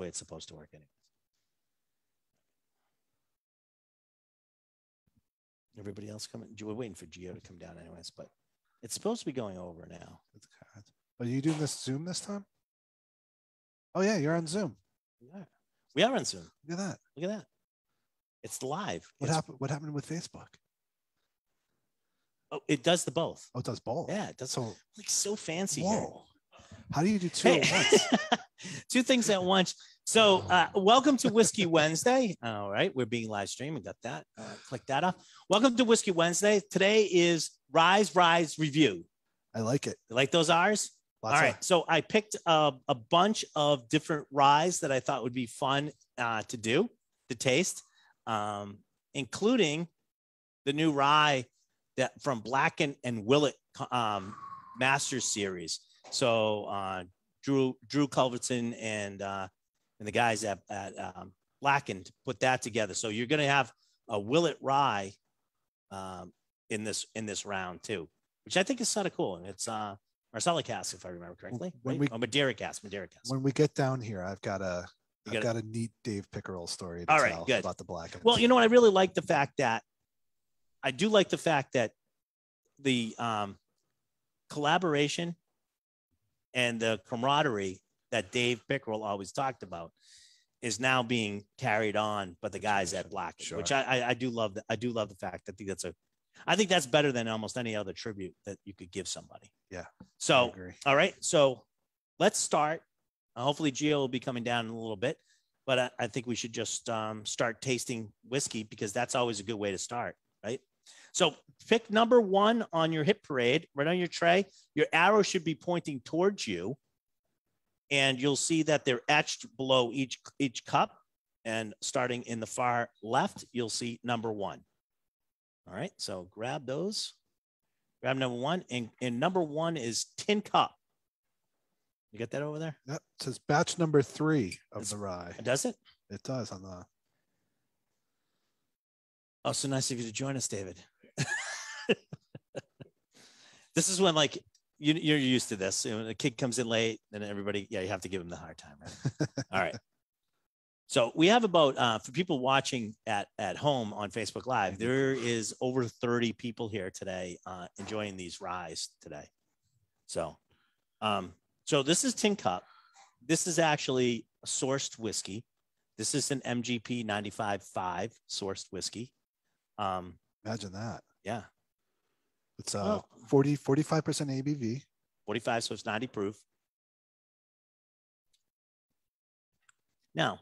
way it's supposed to work anyway. Everybody else coming? We're waiting for Geo to come down, anyways. But it's supposed to be going over now. Are oh, you doing this Zoom this time? Oh yeah, you're on Zoom. Yeah. We are on Zoom. Look at that. Look at that. It's live. What It's- happened? What happened with Facebook? Oh, it does the both. Oh, it does both. Yeah, it does. So Like so fancy here. whoa. How do you do two Hey, at once? two things at once. So, uh, welcome to Whiskey Wednesday. All right, we're being live streamed. We got that. Uh, click that off. Welcome to Whiskey Wednesday. Today is Ry's Ryes Review. I like it. You like those R's? Lots All of- So I picked a, a bunch of different ryes that I thought would be fun uh, to do, to taste, um, including the new rye that from Blackened, and Willett um, Masters Series. So uh, Drew Drew Kulsveen and uh, and the guys at, at um, Blackened put that together. So you're going to have a Willett rye um, in this in this round too, which I think is sort of cool. And it's uh, Marsala cask, if I remember correctly. When right? we- oh, Madeira cask, Madeira cask. When we get down here, I've got a You I've got got a neat Dave Pickerell story to All right, tell good. about the black. Well, you know what? I really like the fact that I do like the fact that the um, collaboration and the camaraderie that Dave Pickerell always talked about is now being carried on by the guys at Black, Sure. which I, I I do love. The, I do love the fact I think that's a, I think that's better than almost any other tribute that you could give somebody. Yeah, So all right. So let's start. Uh, hopefully, Gio will be coming down in a little bit, but I, I think we should just um, start tasting whiskey because that's always a good way to start, right? So pick number one on your hit parade, right on your tray. Your arrow should be pointing towards you, and you'll see that they're etched below each each cup. And starting in the far left, you'll see number one. All right. So grab those. Grab number one, and, and number one is Tin Cup. You got that over there? Yep. It says batch number three of It's- the rye. Does it? It does on the Oh, so nice of you to join us, David. this is when, like, you, you're used to this. You know, a kid comes in late, and everybody, yeah, you have to give him the hard time, right? All right. So we have about uh, for people watching at at home on Facebook Live, there is over 30 people here today uh, enjoying these ryes today. So, um, so this is Tin Cup. This is actually a sourced whiskey. This is an MGP 95.5 sourced whiskey. Um, imagine that. yeah, It's uh Well- 40 45% ABV. 45, so it's 90 proof. Now,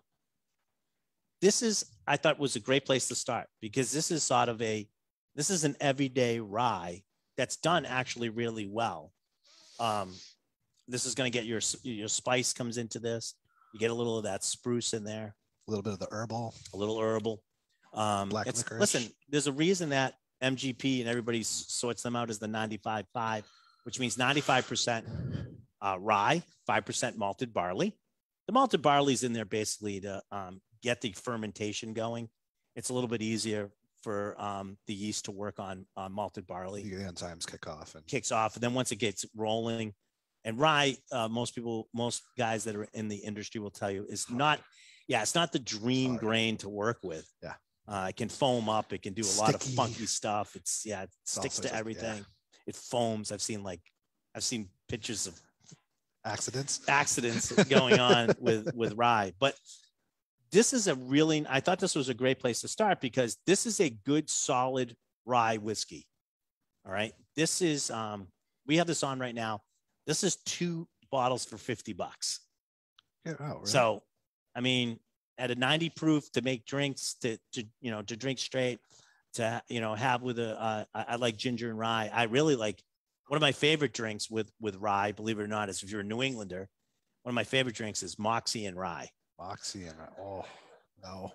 this is, I thought was a great place to start because this is sort of a, this is an everyday rye that's done actually really well. Um, this is going to get your, your spice comes into this. You get a little of that spruce in there, A little bit of the herbal. a little herbal. Um, Black licorice. Listen, there's a reason that MGP and everybody sorts them out as the 95.5, which means 95% uh, rye, 5% malted barley. The malted barley is in there basically to um, get the fermentation going. It's a little bit easier for um, the yeast to work on uh, malted barley The enzymes kick off and kicks off, and then once it gets rolling, and rye, uh, most people, most guys that are in the industry will tell you is not, yeah, it's not the dream Hard. grain to work with. Yeah. Uh, it can foam up. It can do a lot of funky stuff. It's yeah, it sticks to everything. yeah. It foams. I've seen like, I've seen pictures of accidents. accidents going on with with rye but this is a really i thought this was a great place to start because this is a good solid rye whiskey all right this is um we have this on right now this is two bottles for 50 bucks Yeah, oh, really? so i mean at a 90 proof to make drinks to to you know to drink straight to you know have with a uh, I, I like ginger and rye. I really like one of my favorite drinks with with rye believe it or not is if you're a new englander one of my favorite drinks is moxie and rye. Moxie and oh no,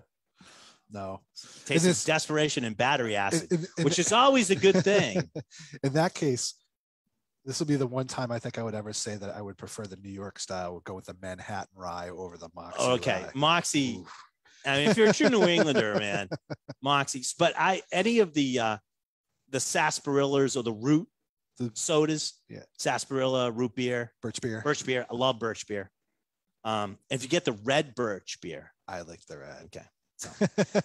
no. tastes of desperation and battery acid In- in- in- which is always a good thing. In that case, this will be the one time I think I would ever say that I would prefer the New York style. Would go with the Manhattan rye over the Moxie. okay rye. moxie Oof. I mean, if you're a true New Englander, man, Moxie's. But I any of the uh the sarsaparillas or the root The- sodas, Yeah. sarsaparilla, root beer, birch beer. birch beer. I love birch beer. Um, if you get the red birch beer, I like the red. okay,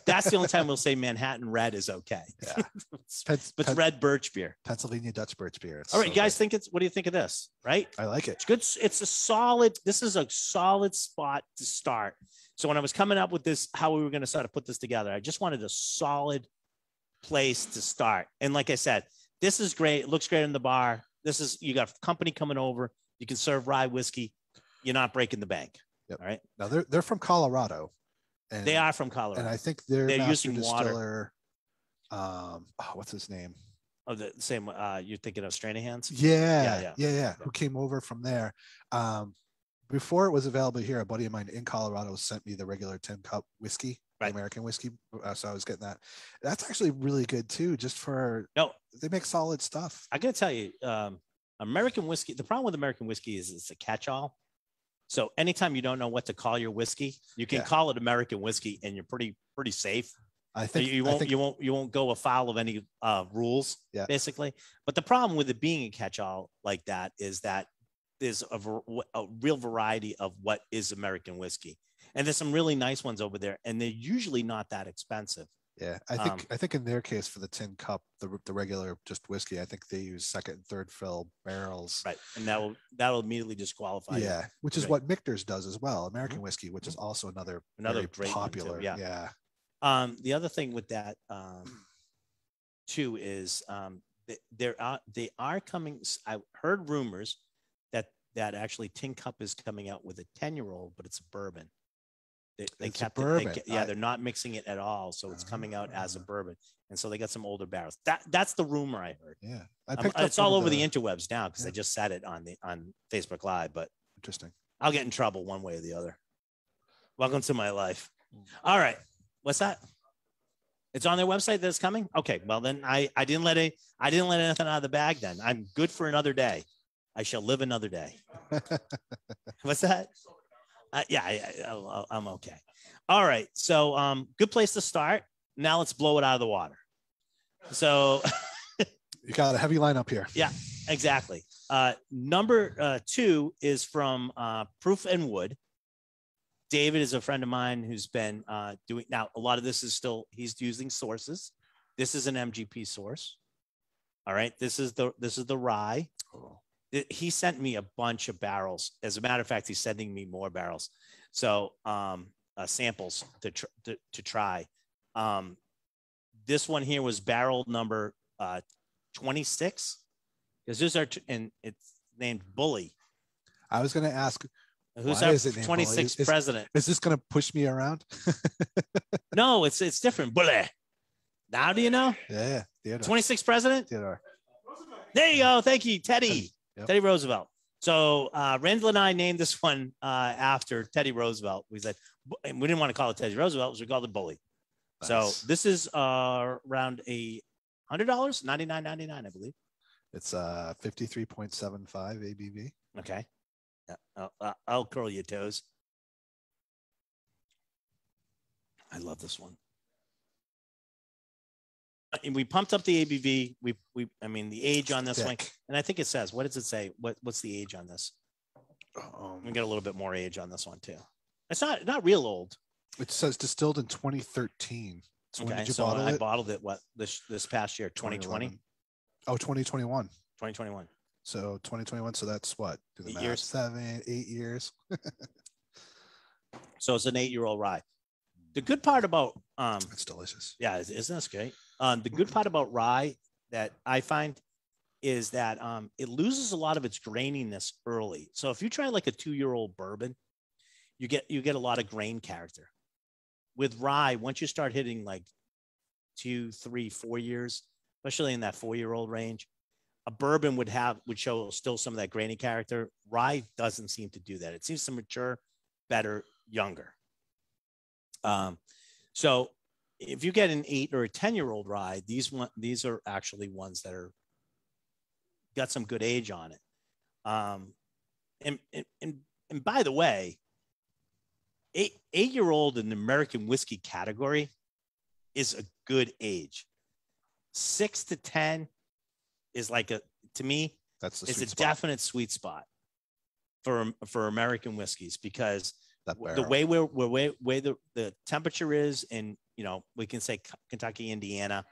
that's the only time we'll say Manhattan red is okay. Yeah. It's- but it's Pen- red birch beer. Pennsylvania Dutch Birch beer. It's All right, so you guys good. think it's what do you think of this? Right? I like it. It's good. It's a solid. This is a solid spot to start. So when I was coming up with this, how we were going to sort of put this together, I just wanted a solid place to start. And like I said, this is great. It looks great in the bar. This is you got company coming over. You can serve rye whiskey. You're not breaking the bank. Yep. All right. Now they're they're from Colorado. And, They are from Colorado. and I think their They're master using water. distiller. Um, oh, what's his name? oh, the same. Uh, you're thinking of Stranahan's. Yeah, yeah. yeah, yeah, yeah. Who came over from there? Um, before it was available here, a buddy of mine in Colorado sent me the regular tin cup whiskey, Right. American whiskey. Uh, so I was getting that. That's actually really good too. Just for No, they make solid stuff. I gotta tell you, um, American whiskey. The problem with American whiskey is it's a catch-all. So anytime you don't know what to call your whiskey, you can Yeah. call it American whiskey, and you're pretty pretty safe. I think you won't think, you won't you won't go afoul of any uh, rules, Yeah. basically. But the problem with it being a catch-all like that is that there's a, a real variety of what is American whiskey, and there's some really nice ones over there, and they're usually not that expensive. Yeah. I think um, I think in their case for the tin cup, the the regular just whiskey, I think they use second and third fill barrels. Right, and that will that will immediately disqualify. you. Yeah, which is Right. what Michter's does as well. American whiskey, which is also another Another very great too, popular. yeah. yeah. Um, the other thing with that um, too is um, there are they are coming. I heard rumors that that actually Tin Cup is coming out with a ten year old, but it's a bourbon. They, they It's kept it. they yeah, I- they're not mixing it at all, so it's coming out as a Ah. bourbon, and so they got some older barrels. That that's the rumor I heard. Yeah, I Um, up it's all over the, interwebs now because I just said it on the on Facebook Live, but Interesting. I'll get in trouble one way or the other. Welcome to my life. Mm. All right. What's that? It's on their website that's coming. Okay. Well, then I, I didn't let it, I didn't let anything out of the bag then. I'm good for another day. I shall live another day. What's that? Uh, yeah, I, I'm okay. All right. So, um, good place to start. Now let's blow it out of the water. So, You got a heavy lineup here. Yeah, exactly. Uh, number uh, two is from uh, Proof and Wood. David is a friend of mine who's been uh, doing now. A lot of this is still he's using sources. This is an MGP source. All right. This is the this is the rye. It- He sent me a bunch of barrels. As a matter of fact, he's sending me more barrels. So um, uh, samples to, tr- to to try. Um, this one here was barrel number uh, 26 because those are t- and it's named Bully. I was going to ask, Who's our is it 26th Is- president? is this going to push me around? No, it's it's different. Bully. Now do you know? yeah, Theodore. 26th president? Theodore. There you go. Thank you, Teddy. Yep. Teddy Roosevelt. So uh, Randall and I named this one uh, after Teddy Roosevelt. We said and we didn't want to call it Teddy Roosevelt, so we called it Bully. So this is uh, around a hundred dollars, ninety nine ninety nine, I believe. it's uh 53.75 ABV. Okay. Yeah, I'll, I'll- I'll curl your toes. I love this one. And we pumped up the ABV. We, we, I mean, the age on this one, and I think it says, what does it say? What, what's the age on this? Um, We got a little bit more age on this one too. It's not, not real old. it says distilled in 2013. So when Okay. did you So bottle I it? bottled it, what, this, this past year, 2020, 2011. Oh, 2021. 2021. So 2021. So that's what? Do the Eight math. years. Seven, eight years. So it's an eight year old rye. The good part about, um, It's delicious. Yeah, is- isn't this great? Um, the good part about rye that I find is that um, it loses a lot of its graininess early. So if you try like a two-year-old bourbon, you get you get a lot of grain character. With rye, once you start hitting like two, three, four years, especially in that four-year-old range, a bourbon would have would show still some of that grainy character. Rye doesn't seem to do that. It seems to mature better younger. Um, so if you get an eight or a 10 year old ride, these one, these are actually ones that are got some good age on it. Um, and, and, and, by the way, eight, eight year old in the American whiskey category is a good age. Six to 10 is like a, to me, That's the it's a spot. definite sweet spot for for American whiskeys because the way we're, we're way, way the, the temperature is in you know we can say Kentucky, Indiana,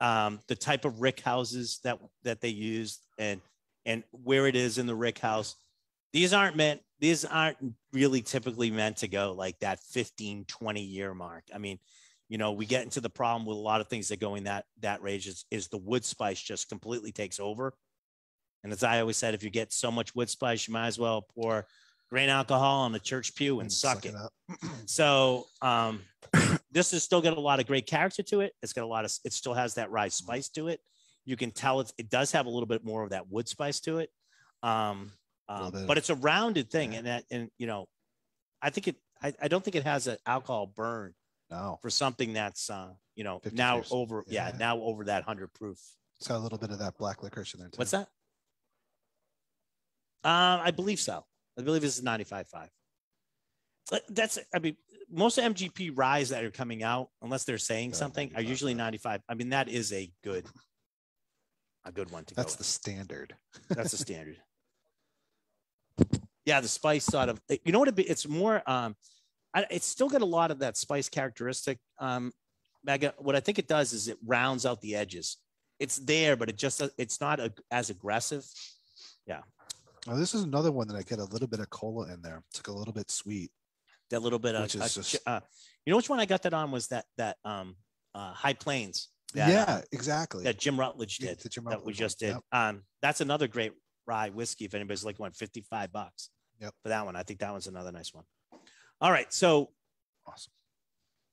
um, the type of rick houses that that they use and and where it is in the rick house. These aren't meant. These aren't really typically meant to go like that 15, 20 year mark. I mean, you know, we get into the problem with a lot of things that go in that that range is, is the wood spice just completely takes over. And as I always said, if you get so much wood spice, you might as well pour grain alcohol on the church pew and suck it. up. So um, this has still got a lot of great character to it. It's got a lot of. It still has that rye spice to it. You can tell it. It does have a little bit more of that wood spice to it. Um, um, but it's a rounded thing, Yeah. and that and you know, I think it. I, I don't think it has an alcohol burn No, for something that's uh, you know 50 now years. over yeah. Yeah. now over that hundred proof. it's got a little bit of that black licorice in there too. What's that? Uh, I believe so. I believe this is 95.5. But That's, I mean, most MGP ryes that are coming out, unless they're saying They're something, are usually 95. I mean, that is a good, a good one to go. That's the standard. That's the standard. Yeah, the spice sort of, you know what? It be, it's more, um, I, it's still got a lot of that spice characteristic. Um, Mega, what I think it does is it rounds out the edges. It's there, but it just, it's not a, as aggressive. Yeah. Oh, this is another one that I get a little bit of cola in there. It's like a little bit sweet. That little bit of uh, just- uh, you know which one I got that on was that that um uh High Plains that, yeah, uh, exactly. that Jim Rutledge did the Jim that we just did Yep. um that's another great rye whiskey if anybody's looking one 55 bucks Yep. for that one I think that one's another nice one all right so Awesome.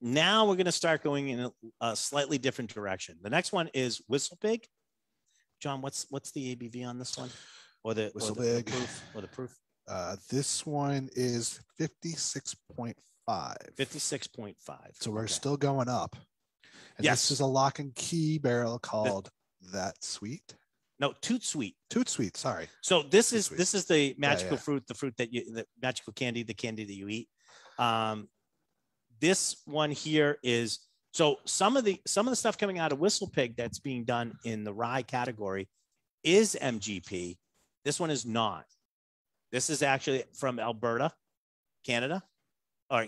now we're going to start going in a, a slightly different direction the next one is Whistle Pig John what's what's the ABV on this one or the, or Whistle the, the Pig. proof or the proof Uh, this one is 56.5. 56.5 So we're Okay. still going up. And Yes. this is a lock and key barrel called That Sweet. no toot sweet Toot Sweet, sorry. So this Too is sweet. this is the magical yeah. fruit, the fruit that you, the magical candy, the candy that you eat. Um, this one here is so some of the some of the stuff coming out of Whistle Pig that's being done in the rye category is MGP. This one is not. This is actually from Alberta, Canada, or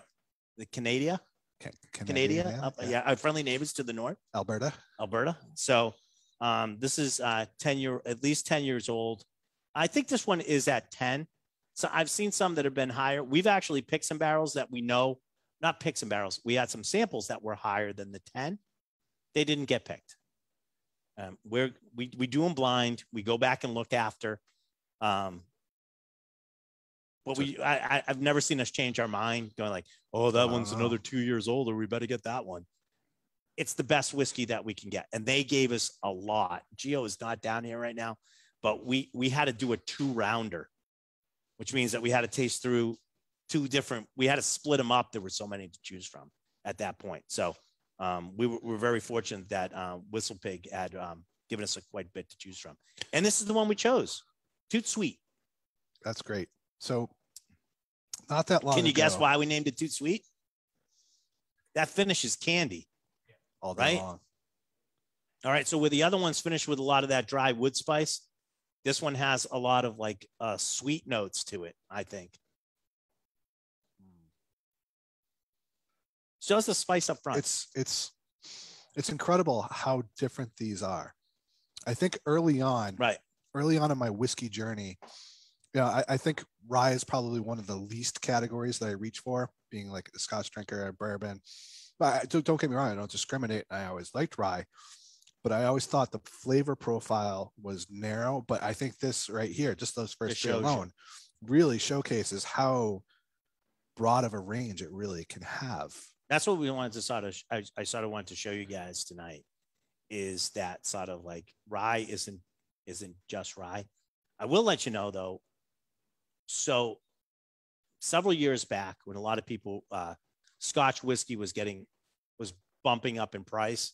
the Canada, Ca- Canada, up, yeah, our friendly neighbors to the north. Alberta. Alberta. So um, this is uh, 10 year, at least 10 years old. I think this one is at 10. So I've seen some that have been higher. We've actually picked some barrels that we know, not picked some barrels. We had some samples that were higher than the 10. They didn't get picked. Um, we're, we, we do them blind. We go back and look after. Um, but we, I, I, I've never seen us change our mind going like, oh, that one's Wow. another two years older. We better get that one it's the best whiskey that we can get. And they gave us a lot. Geo is not down here right now, but we we had to do a two rounder, which means that we had to taste through two different. We had to split them up. There were so many to choose from at that point. So um, we were, we were very fortunate that um, Whistle Pig had um, given us a quite bit to choose from. And this is the one we chose. Toot Sweet. That's great. So not that long Can you guess why we named it Too Sweet? That finishes candy. all day right? long. All right. So where the other one's finished with a lot of that dry wood spice, this one has a lot of like uh, sweet notes to it, I think. So does the spice up front. It's it's it's incredible how different these are. I think early on, right. early on in my whiskey journey, know, I, I think rye is probably one of the least categories that I reach for, being like a Scotch drinker, a bourbon. But I, don't, don't get me wrong, I don't discriminate. I always liked rye, but I always thought the flavor profile was narrow. But I think this right here, just those first three shows you. alone, really showcases how broad of a range it really can have. That's what we wanted to sort of, I, I sort of wanted to show you guys tonight is that sort of like rye isn't, isn't just rye. I will let you know though. So several years back when a lot of people, uh, Scotch whiskey was getting, was bumping up in price.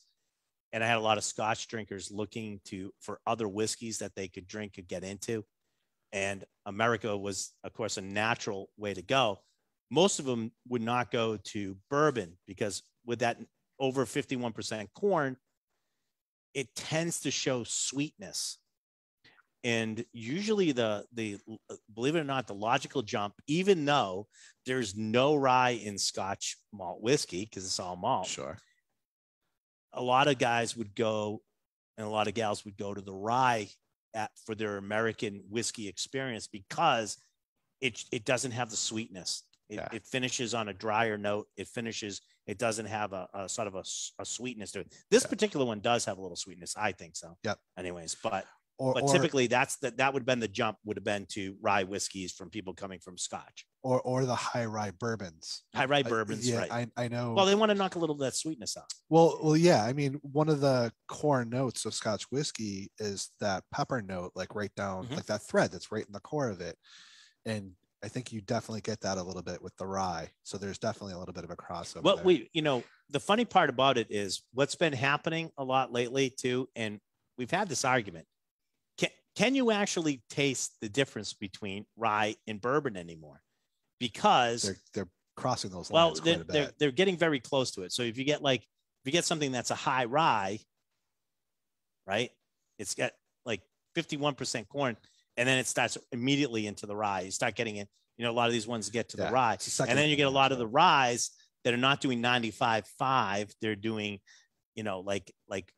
And I had a lot of Scotch drinkers looking to, for other whiskeys that they could drink and get into. And America was, of course, a natural way to go most of them would not go to bourbon because with that over 51% corn, it tends to show sweetness. And usually the the uh, believe it or not the logical jump even though there's no rye in scotch malt whiskey because it's all malt Sure. a lot of guys would go and a lot of gals would go to the rye at, for their american whiskey experience because it it doesn't have the sweetness it, Yeah. it finishes on a drier note it finishes it doesn't have a, a sort of a sweetness to it this Yeah. particular one does have a little sweetness i think so Yep. anyways but Or, but or, typically that's the, that would have been the jump would have been to rye whiskeys from people coming from scotch or or the high rye bourbons. high rye I- bourbons yeah, right I, I know. well they want to knock a little of that sweetness out Well, well, yeah. I mean, one of the core notes of Scotch whiskey is that pepper note, like right down, Mhm. like that thread that's right in the core of it. And I think you definitely get that a little bit with the rye. So there's definitely a little bit of a crossover. What there. we, you know, the funny part about it is what's been happening a lot lately too, and we've had this argument. Can you actually taste the difference between rye and bourbon anymore? Because they're they're crossing those well, lines they're, quite a they're they're getting very close to it. So if you get like if you get something that's a high rye, right? It's got like 51% corn, and then it starts immediately into the rye. You start getting it, you know, a lot of these ones get to Yeah, the rye the and then you get a lot of the ryes that are not doing 95.5 they're doing you know like like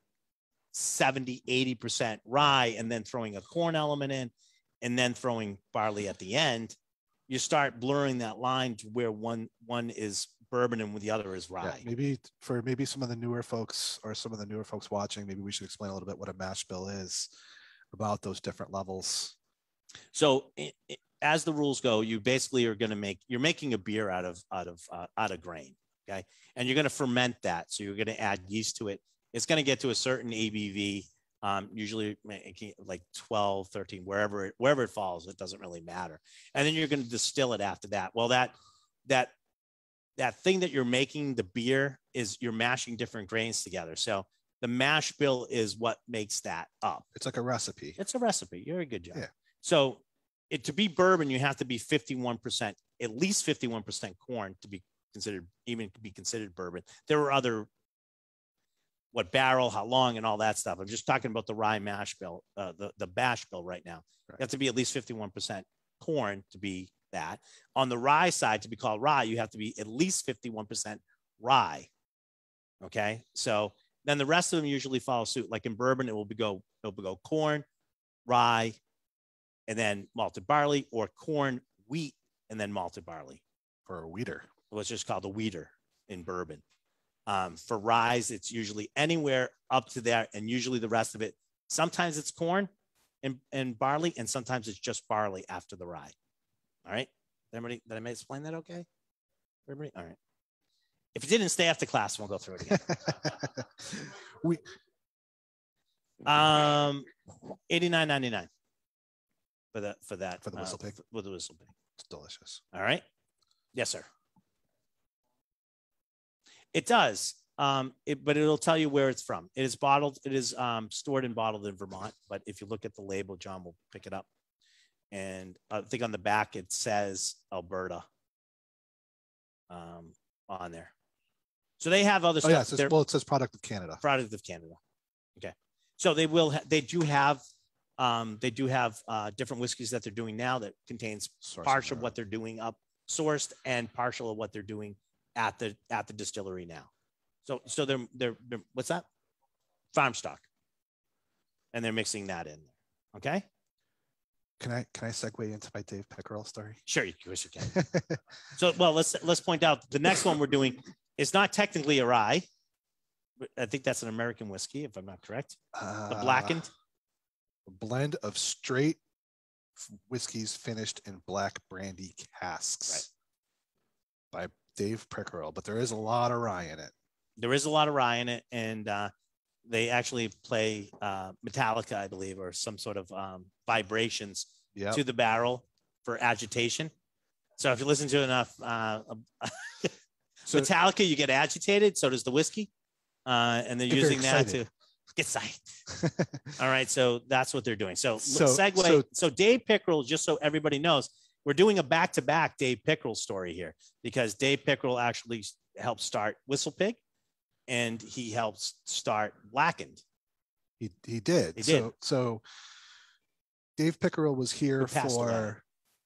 70 80% rye and then throwing a corn element in and then throwing barley at the end you start blurring that line to where one one is bourbon and the other is Yeah, rye. maybe for maybe some of the newer folks or some of the newer folks watching, maybe we should explain a little bit what a mash bill is about those different levels. so i- i- as the rules go you basically are going to make you're making a beer out of out of uh, out of grain okay? And you're going to ferment that. So you're going to add yeast to it it's going to get to a certain abv um, usually ma- it can- like 12 13 wherever it wherever it falls it doesn't really matter and then you're going to distill it after that well that that that thing that you're making the beer is you're mashing different grains together so the mash bill is what makes that up It's like a recipe. it's a recipe. You're a good job. Yeah. So it, to be bourbon, you have to be 51%, at least 51% corn to be considered, even to be considered bourbon. There were other, what barrel, how long, and all that stuff. I'm just talking about the rye mash bill, uh, the, the bash bill right now. Right. You have to be at least 51% corn to be that. On the rye side, to be called rye, you have to be at least 51% rye. Okay. So then the rest of them usually follow suit. Like in bourbon, it will be go, it'll be go corn, rye, and then malted barley, or corn, wheat, and then malted barley. for a wheater. What's just called a wheater in bourbon. Um, for rye, it's usually anywhere up to there, and usually the rest of it. Sometimes it's corn and, and barley, and sometimes it's just barley after the rye. All right. Did everybody, did I may explain that okay? Everybody? All right. If you didn't stay after class, we'll go through it again. we Um, eighty nine ninety nine for that for that For the whistle pig? for the whistle pig. it's delicious. All right. Yes, sir. It does. Um, it, but it'll tell you where it's from. It is bottled. It is um, stored and bottled in Vermont. But if you look at the label, John will pick it up. And I think on the back it says Alberta um, on there. So they have other Oh stuff. yeah, it says, They're- well, it says product of Canada. product of Canada. Okay. So they will, ha- they do have, um, they do have uh, different whiskeys that they're doing now that contains Source partial of what they're doing up sourced and partial of what they're doing at the, at the distillery now. So, so they're, they're, they're what's that? Farm stock. And they're mixing that in. Okay. Can I can I segue into my Dave Pickerell story? Sure. You, course you can. So, well, let's, let's point out the next one we're doing is not technically a rye. but I think that's an American whiskey, if I'm not correct. The Uh, blackened. a blend of straight whiskeys finished in black brandy casks by Dave Pickerell, but there is a lot of rye in it. there is a lot of rye in it, and uh, they actually play uh, Metallica, I believe, or some sort of um, vibrations Yeah, to the barrel for agitation. So if you listen to enough uh, So- Metallica, you get agitated. So does the whiskey, uh, and they're using that to get psyched. All right, so that's what they're doing. So, So- segue. so- So, Dave Pickerell, just so everybody knows, we're doing a back-to-back Dave Pickerell story here because Dave Pickerell actually helped start Whistle Pig, and he helped start Blackened. he he did. He so did. so so Dave Pickerell was here He passed away. for.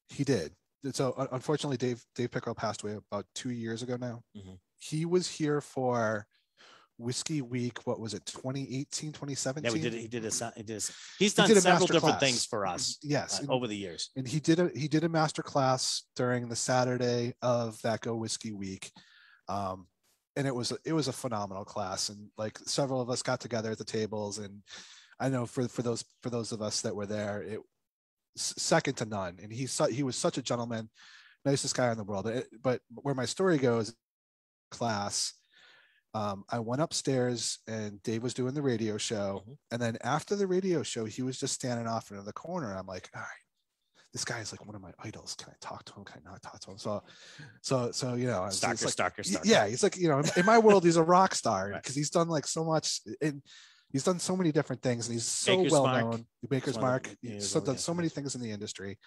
He did. So unfortunately, Dave Dave Pickerell passed away about two years ago now. Mhm. He was here for Whiskey Week. What was it? 2018, 2017. Yeah, we did. He did a. He did. A, he's done did several different class. things for us Yes, uh, and- over the years. and he did a he did a master class during the Saturday of that Go Whiskey Week, um, and it was it was a phenomenal class. And like several of us got together at the tables, and I know for for those for those of us that were there, it second to none. And he he was such a gentleman, nicest guy in the world. It- but where my story goes, class. Um, I went upstairs and Dave was doing the radio show. Mhm. And then after the radio show, he was just standing off in the corner. I'm like, all right, this guy is like one of my idols. Can I talk to him? Can I not talk to him? So, so, so, you know, Stalker, like, stalker, stalker. yeah, he's like, you know, in, my world, he's a rock star Right. because he's done like so much and he's done so many different things and he's so Maker's well Mark. known. Maker's one Mark, he's he's so, one- done yeah, so many things in the industry.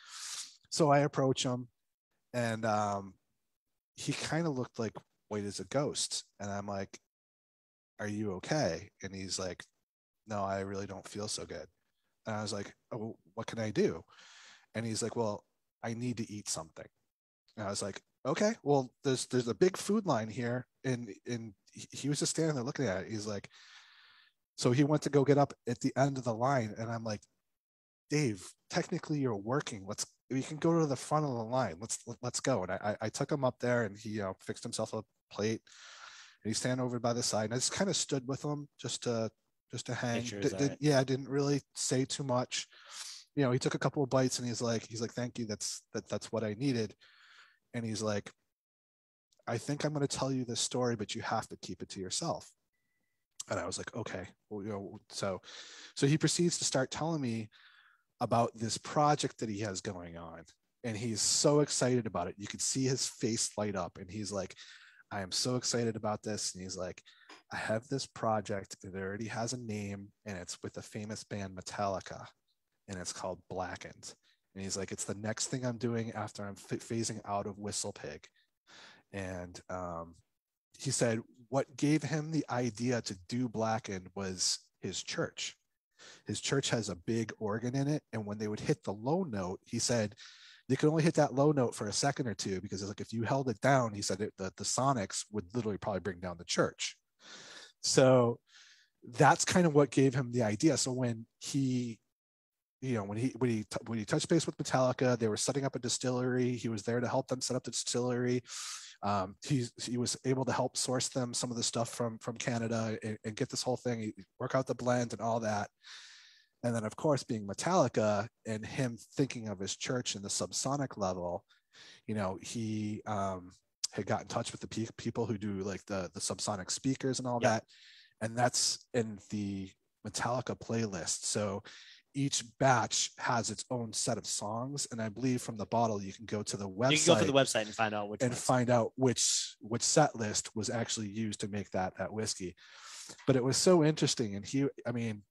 So I approach him and um, he kind of looked like white as a ghost. And I'm like, are you okay? And he's like, no, I really don't feel so good. And I was like, oh, what can I do? And he's like, well, I need to eat something. And I was like, okay, well, there's there's a big food line here, and and he- was just standing there looking at it. He's like, so he went to go get up at the end of the line, and I'm like, Dave, technically you're working. Let's we can go to the front of the line. Let's let's go. And I I took him up there, and he you know fixed himself a plate, and he's standing over by the side, and I just kind of stood with him just to just to hang. sure Di- he's did- yeah, I didn't really say too much. You know, he took a couple of bites, and he's like, he's like, thank you. That's that that's what I needed. And he's like, I think I'm going to tell you this story, but you have to keep it to yourself. And I was like, okay, well, you know, so, so he proceeds to start telling me about this project that he has going on. And he's so excited about it. You could see his face light up. And he's like, I am so excited about this. And he's like, I have this project that already has a name and it's with the famous band Metallica and it's called Blackened. And he's like, it's the next thing I'm doing after I'm f- phasing out of Whistle Pig. And um, he said, what gave him the idea to do Blackened was his church. His church has a big organ in it. And when they would hit the low note, he said, they could only hit that low note for a second or two because it's like if you held it down, he said it, the, the sonics would literally probably bring down the church. So that's kind of what gave him the idea. So when he, you know, when he when he when he touched base with Metallica, they were setting up a distillery. He was there to help them set up the distillery. Um, he he was able to help source them some of the stuff from from Canada and, and get this whole thing work out the blend and all that. And then of course being Metallica and him thinking of his church in the subsonic level, you know, he um, had got in touch with the pe- people who do like the the subsonic speakers and all Yeah. that, and that's in the Metallica playlist. So each batch has its own set of songs, and I believe from the bottle you can go to the website You can go to the website and find out which and ones. find out which which set list was actually used to make that that whiskey. But it was so interesting, and he, I mean,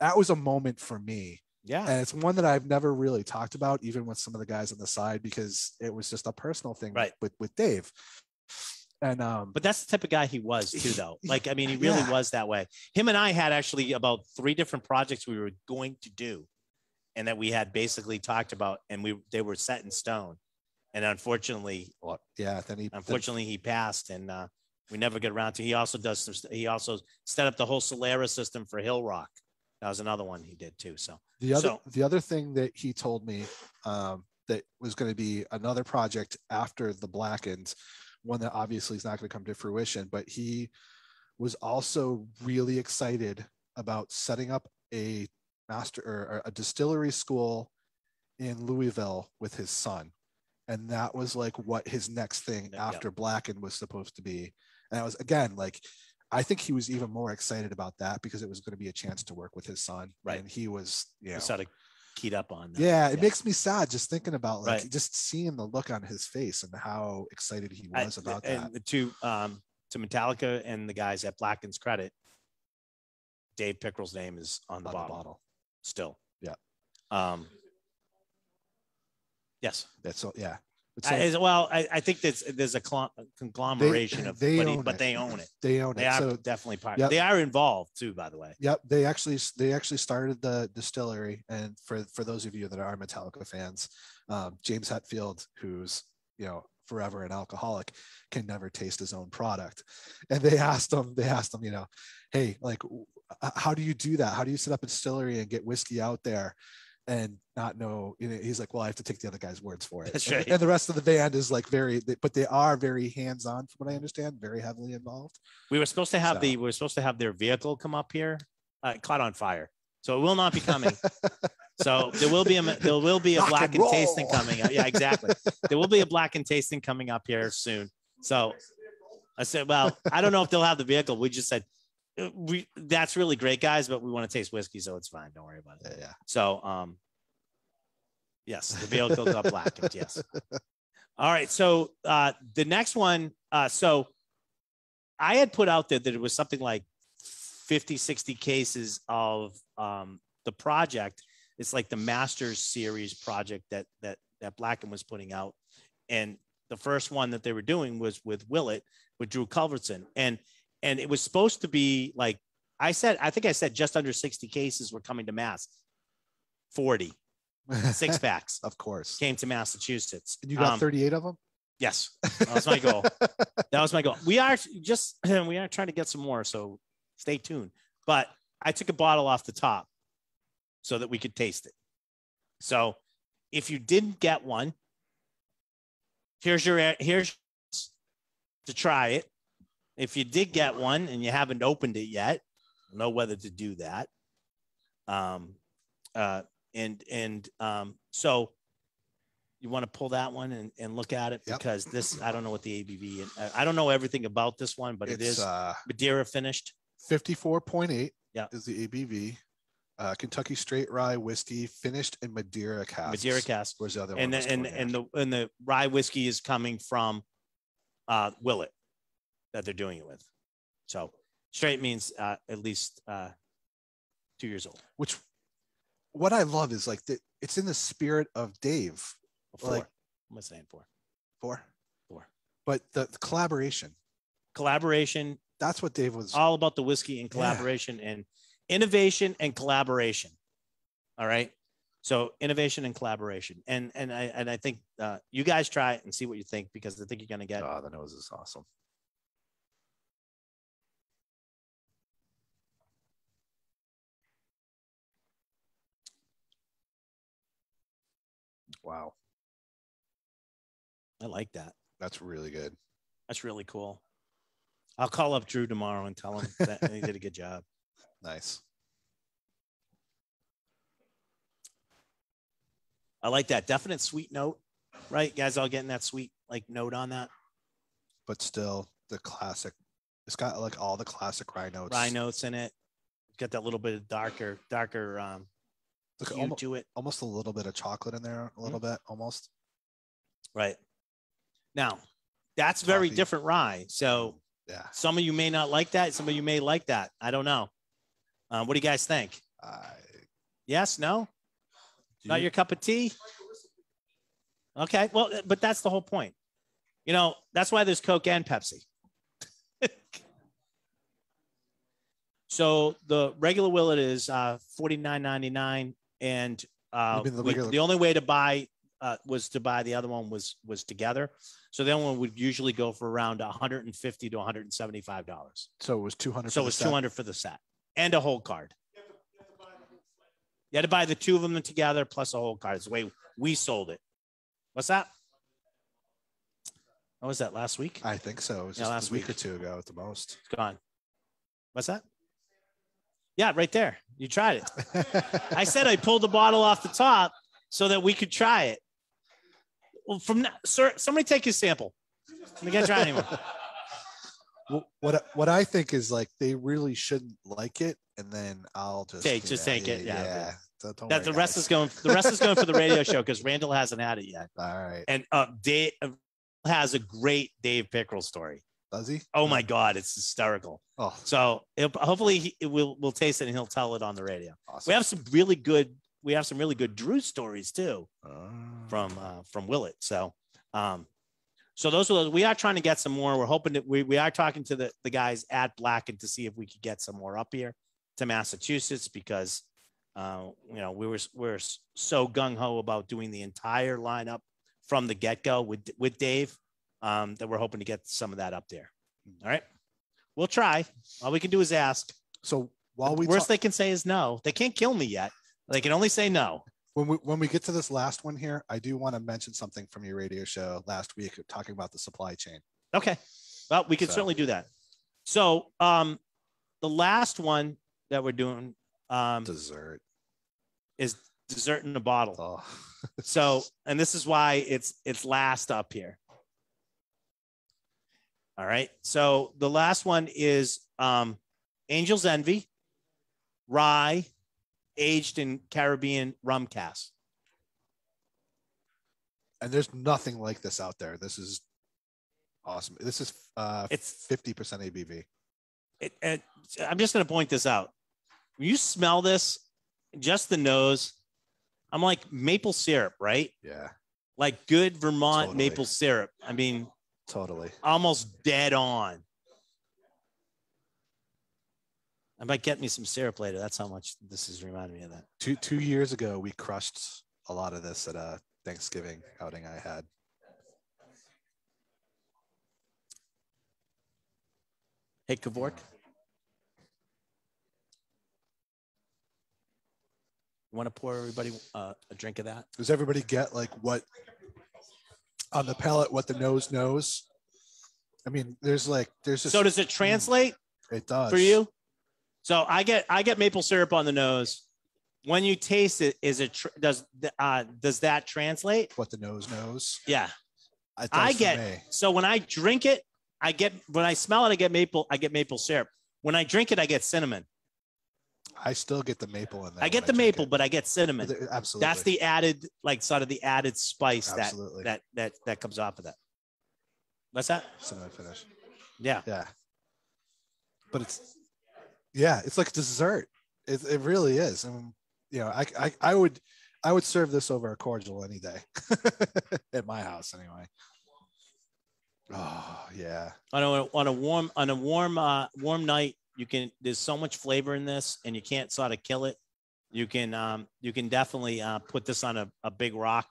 that was a moment for me yeah. and it's one that I've never really talked about, even with some of the guys on the side, because it was just a personal thing Right. with with Dave. And um, But that's the type of guy he was too, though. Like, I mean, he really Yeah. was that way. Him and I had actually about three different projects we were going to do, and that we had basically talked about, and we they were set in stone. And unfortunately, well, yeah, then he unfortunately, he passed, and uh, we never get around to. He also does some. He also set up the whole Solera system for Hill Rock. That was another one he did too. So the other so- the other thing that he told me um, that was going to be another project after the Blackened, one that obviously is not going to come to fruition, but he was also really excited about setting up a master or a distillery school in Louisville with his son. And that was like what his next thing Yeah. after Blackened was supposed to be. And I was again like I think he was even more excited about that because it was going to be a chance to work with his son. Right. And he was, you know, we sort of keyed up on. that. yeah, it makes me sad just thinking about like Right. just seeing the look on his face and how excited he I- was about that. to um to Metallica and the guys at Blackened's credit, Dave Pickerell's name is on the, on the bottle, bottle. still. Yeah. Um. Yes. That's so yeah. It's I- like- as- well, I, I think there's there's a cl- conglomeration of, they but, but it. they own it. they own They it. are So definitely part. Yep. They are involved too, by the way. Yep, they actually they actually started the distillery, and for for those of you that are Metallica fans, um, James Hetfield, who's you know forever an alcoholic, can never taste his own product, and they asked him, they asked him, you know, hey, like, how do you do that? How do you set up a distillery and get whiskey out there? And not know, you know, he's like, well, I have to take the other guy's words for it. That's and, right. and the rest of the band is like very, but they are very hands-on, from what I understand, very heavily involved. We were supposed to have So- the we were supposed to have their vehicle come up here. Uh, caught on fire, so it will not be coming. so there will be a there will be a Rock black and and tasting coming up. Yeah, exactly. there will be a Blackened tasting coming up here soon. So I said, well, I don't know if they'll have the vehicle. We just said we that's really great, guys, but we want to taste whiskey, so it's fine. Don't worry about it. Yeah, yeah. So, um, yes, the vehicle got blackened. Yes. All right. So, uh, the next one, uh, so I had put out there that it was something like 50, 60 cases of, um, the project. It's like the Masters series project that, that, that Blackened was putting out. And the first one that they were doing was with Willett, with Drew Kulsveen. And, and it was supposed to be like, I said, I think I said just under 60 cases were coming to Mass. 40 six packs of course. came to Massachusetts. And you got Um, 38 of them? Yes, that was my goal. that was my goal. We are just we are trying to get some more, so stay tuned. But I took a bottle off the top so that we could taste it. So if you didn't get one, here's your here's to try it. If you did get one and you haven't opened it yet, know whether to do that. Um, uh, and and um, so you want to pull that one and, and look at it Yep. because this I don't know what the ABV and I- don't know everything about this one, but it it's uh, Madeira finished. 54.8 Yeah. is the ABV. Uh, Kentucky straight rye whiskey finished in Madeira cask. Madeira cask. Where's the other and one? the, was and and the and the rye whiskey is coming from uh Willett that they're doing it with. So straight means uh, at least uh, two years old. which what I love is like the, it's in the spirit of Dave. Four. Like- What am I saying four? Four. Four. But the, the collaboration, Collaboration, that's what Dave was. all about the whiskey and Yeah. collaboration and innovation and collaboration. All right. So innovation and collaboration. And and I and I think uh, you guys try it and see what you think because I think you're gonna get oh, the nose is awesome. Wow, I like that. that's really good. That's really cool. I'll call up Drew tomorrow and tell him that he did a good job. Nice. I like that definite sweet note, right? You guys all getting that sweet like note on that But still, the classic. It's got like all the classic rye notes. rye notes in it. Got that little bit of darker, darker um, Look, hue almost, to it, almost a little bit of chocolate in there, a little bit, almost. right? Now, that's very different rye. So Yeah. some of you may not like that. Some of you may like that. I don't know. Um, what do you guys think? Yes, no, do not you- your cup of tea. Okay, well, but that's the whole point. You know, that's why there's Coke and Pepsi. so the regular Willett is uh, forty nine ninety nine, and uh, the we- the only way to buy uh, was to buy the other one was was together. So the other one would usually go for around one hundred and fifty to one hundred and seventy five dollars. So it was 200. So for it the was set. two hundred for the set and a whole card. You had to buy the two of them together plus a whole card. It's the way we sold it. What's that? What was that last week? I think so. It was Yeah, just last a week, or two ago at the most. It's gone. What's that? Yeah, right there. You tried it. I said I pulled the bottle off the top so that we could try it. Well, from now, sir, somebody take his sample. We can't try anymore. Wh- what I- what I think is like they really shouldn't like it, and then I'll just Take- you just know, take it, yeah, So don't That worry, the rest guys. is going. The rest is going for the radio show because Randall hasn't had it yet. All right. And uh, Dave has a great Dave Pickerell story. Does he? Oh my God, it's hysterical. Oh, So hopefully he, it will we'll taste it and he'll tell it on the radio. awesome. We have some really good. We have some really good Drew stories too Ah. from uh, from Willett. So Um, so those are those. We are trying to get some more. We're hoping that we, we are talking to the, the guys at Blackened to see if we could get some more up here to Massachusetts because uh, you know we were we are so gung ho about doing the entire lineup from the get go with with Dave um, that we're hoping to get some of that up there. All right, we'll try. All we can do is ask. So while we the worst talk- they can say is no. They can't kill me yet. They can only say no. when we when we get to this last one here, I do want to mention something from your radio show last week talking about the supply chain. Okay. Well, we could So- certainly do that. So um, the last one that we're doing um, Dessert. is dessert in a bottle. Oh, So, and this is why it's it's last up here. All right. So the last one is um, Angel's Envy, rye, aged in Caribbean rum cask. and there's nothing like this out there. This is awesome. This is uh It's- fifty percent ABV. It, it, I'm just going to point this out. When you smell this, just the nose, I'm like maple syrup, right? Yeah, Like good Vermont Totally. maple syrup. I mean, totally. almost dead on. I might get me some syrup later. That's how much this is reminding me of that. Two two years ago, we crushed a lot of this at a Thanksgiving outing I had. Hey, Kavork. You want to pour everybody uh, a drink of that? Does everybody get like what on the palate? What the nose knows? I mean, there's like there's just So does it translate it does for you? So I get I get maple syrup on the nose. When you taste it, is it tr- does uh, does that translate? what the nose knows. Yeah. I get me. so when I drink it, I get when I smell it, I get maple. I get maple syrup. When I drink it, I get cinnamon. I still get the maple in there. I get the drink maple, it. but I get cinnamon. Absolutely. That's the added, like sort of the added spice that absolutely that that that comes off of that. What's that? cinnamon finish. Yeah. Yeah. But it's yeah, it's like dessert. It, it really is. And you know, I, I I would I would serve this over a cordial any day. At my house anyway. Oh yeah. On a on a warm on a warm uh warm night, you can there's so much flavor in this, and you can't sort of kill it. You can um you can definitely uh put this on a, a big rock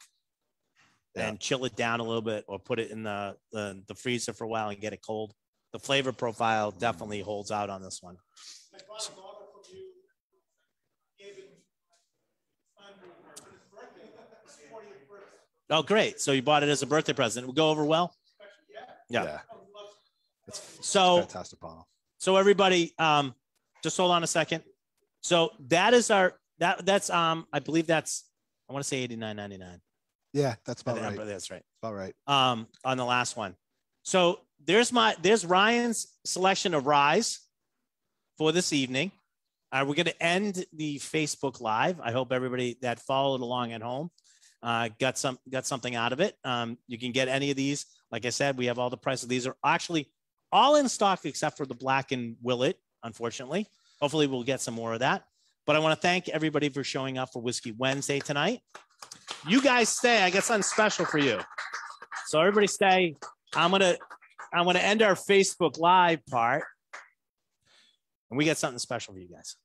Yeah. and chill it down a little bit, or put it in the, the the freezer for a while and get it cold. The flavor profile definitely holds out on this one. Oh, great! So you bought it as a birthday present. It would go over well. Yeah. It's So fantastic bottle. So everybody, um, just hold on a second. So that is our that that's um I believe that's I want to say eighty nine ninety nine. Yeah, that's about right. That's right. About right. Um, on the last one. So there's my there's Ryan's selection of Ryes for this evening. Uh, we're going to end the Facebook Live. I hope everybody that followed along at home uh, got some got something out of it. Um, you can get any of these. Like I said, we have all the prices. These are actually all in stock except for the Black and Willett. Unfortunately, hopefully we'll get some more of that. But I want to thank everybody for showing up for Whiskey Wednesday tonight. You guys stay. I got something special for you. So everybody stay. I'm gonna I'm gonna end our Facebook Live part, and we got something special for you guys.